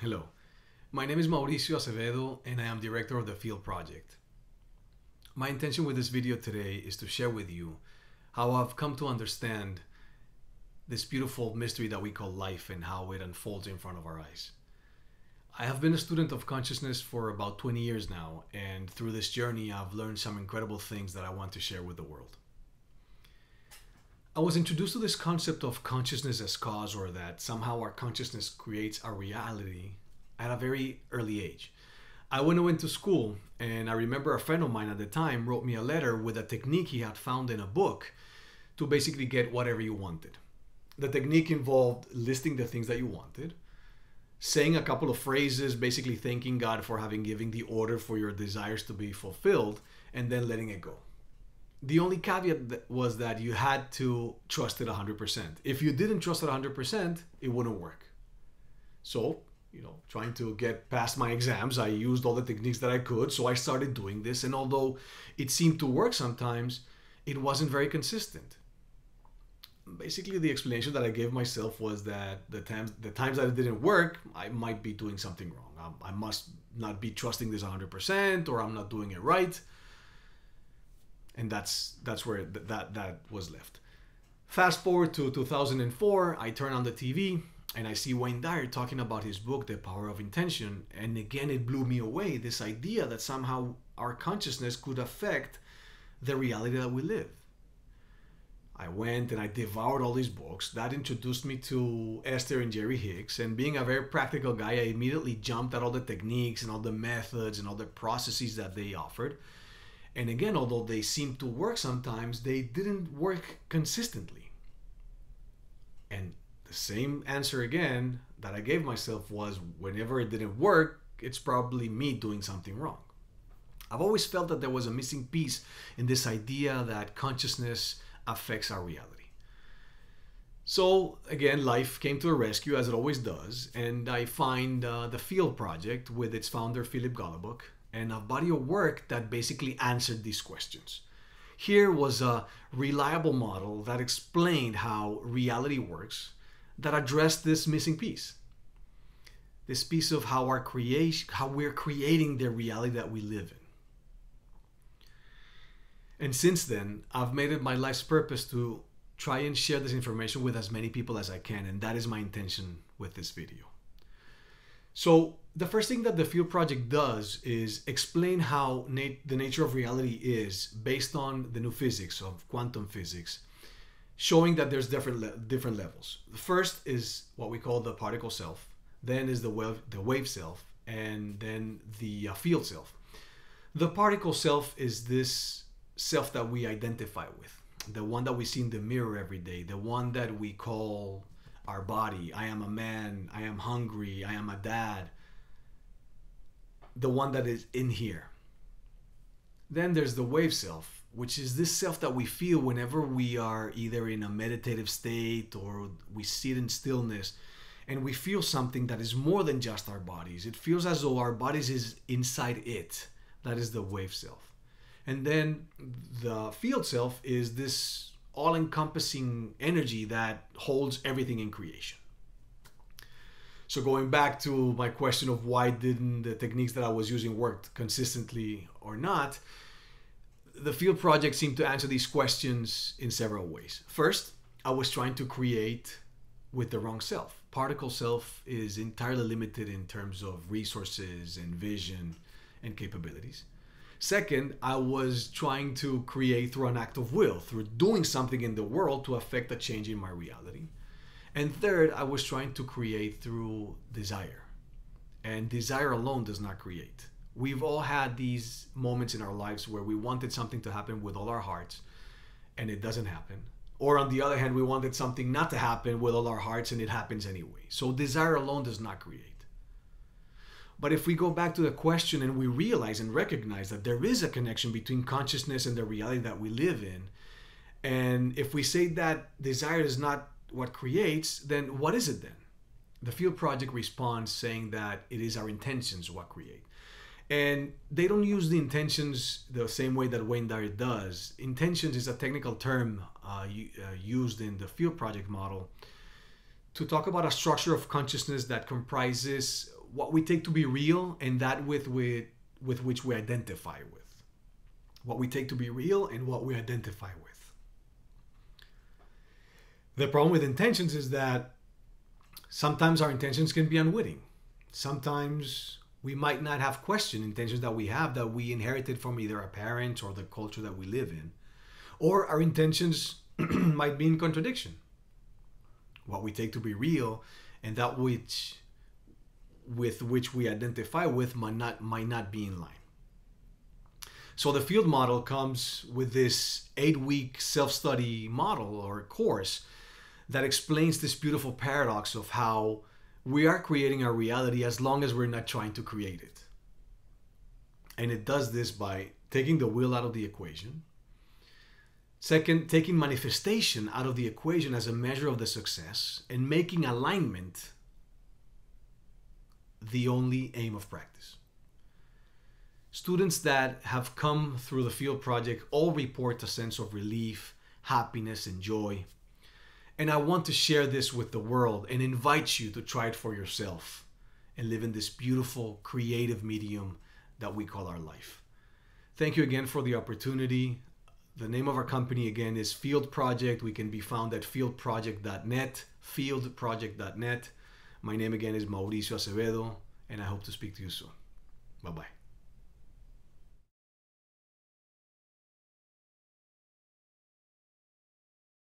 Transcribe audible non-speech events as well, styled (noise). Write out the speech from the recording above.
Hello, my name is Mauricio Acevedo and I am director of the Field Project. My intention with this video today is to share with you how I've come to understand this beautiful mystery that we call life and how it unfolds in front of our eyes. I have been a student of consciousness for about 20 years now, and through this journey, I've learned some incredible things that I want to share with the world. I was introduced to this concept of consciousness as cause, or that somehow our consciousness creates our reality at a very early age. I went away to school, and I remember a friend of mine at the time wrote me a letter with a technique he had found in a book to basically get whatever you wanted. The technique involved listing the things that you wanted, saying a couple of phrases, basically thanking God for having given the order for your desires to be fulfilled, and then letting it go. The only caveat was that you had to trust it 100%. If you didn't trust it 100%, it wouldn't work. So, you know, trying to get past my exams, I used all the techniques that I could. So I started doing this. And although it seemed to work sometimes, it wasn't very consistent. Basically, the explanation that I gave myself was that the times the times that it didn't work, I might be doing something wrong. I, I must not be trusting this 100%, or I'm not doing it right and that's that's where that that was left. Fast forward to 2004, I turn on the TV and I see Wayne Dyer talking about his book, The Power of Intention, and again it blew me away. This idea that somehow our consciousness could affect the reality that we live. I went and I devoured all these books. That introduced me to Esther and Jerry Hicks. And being a very practical guy, I immediately jumped at all the techniques and all the methods and all the processes that they offered. And again, although they seem to work sometimes, they didn't work consistently. And the same answer again that I gave myself was whenever it didn't work, it's probably me doing something wrong. I've always felt that there was a missing piece in this idea that consciousness affects our reality. So, again, life came to a rescue as it always does, and I find uh, the Field Project with its founder, Philip Golabuk, and a body of work that basically answered these questions. Here was a reliable model that explained how reality works, that addressed this missing piece. This piece of how our creation, how we're creating the reality that we live in. And since then, I've made it my life's purpose to try and share this information with as many people as I can, and that is my intention with this video. So, the first thing that the Field Project does is explain how nat- the nature of reality is based on the new physics of quantum physics, showing that there's different le- different levels. The first is what we call the particle self, then is the wave the wave self, and then the uh, field self. The particle self is this self that we identify with, the one that we see in the mirror every day, the one that we call our body. I am a man. I am hungry. I am a dad the one that is in here. Then there's the wave self, which is this self that we feel whenever we are either in a meditative state or we sit in stillness and we feel something that is more than just our bodies. It feels as though our bodies is inside it. That is the wave self. And then the field self is this all encompassing energy that holds everything in creation. So going back to my question of why didn't the techniques that I was using work consistently or not, the field project seemed to answer these questions in several ways. First, I was trying to create with the wrong self. Particle self is entirely limited in terms of resources and vision and capabilities. Second, I was trying to create through an act of will, through doing something in the world to affect a change in my reality. And third, I was trying to create through desire. And desire alone does not create. We've all had these moments in our lives where we wanted something to happen with all our hearts and it doesn't happen. Or on the other hand, we wanted something not to happen with all our hearts and it happens anyway. So desire alone does not create. But if we go back to the question and we realize and recognize that there is a connection between consciousness and the reality that we live in, and if we say that desire is not what creates, then what is it then? The field project responds saying that it is our intentions what create. And they don't use the intentions the same way that Wayne Dyer does. Intentions is a technical term uh, uh, used in the field project model to talk about a structure of consciousness that comprises what we take to be real and that with, with, with which we identify with. What we take to be real and what we identify with. The problem with intentions is that sometimes our intentions can be unwitting. Sometimes we might not have questioned intentions that we have that we inherited from either our parents or the culture that we live in. Or our intentions (clears throat) might be in contradiction. What we take to be real and that which with which we identify with might not might not be in line. So the field model comes with this eight-week self-study model or course that explains this beautiful paradox of how we are creating our reality as long as we're not trying to create it. And it does this by taking the will out of the equation. Second, taking manifestation out of the equation as a measure of the success and making alignment the only aim of practice. Students that have come through the field project all report a sense of relief, happiness, and joy. And I want to share this with the world and invite you to try it for yourself and live in this beautiful, creative medium that we call our life. Thank you again for the opportunity. The name of our company again is Field Project. We can be found at fieldproject.net, fieldproject.net. My name again is Mauricio Acevedo, and I hope to speak to you soon. Bye bye.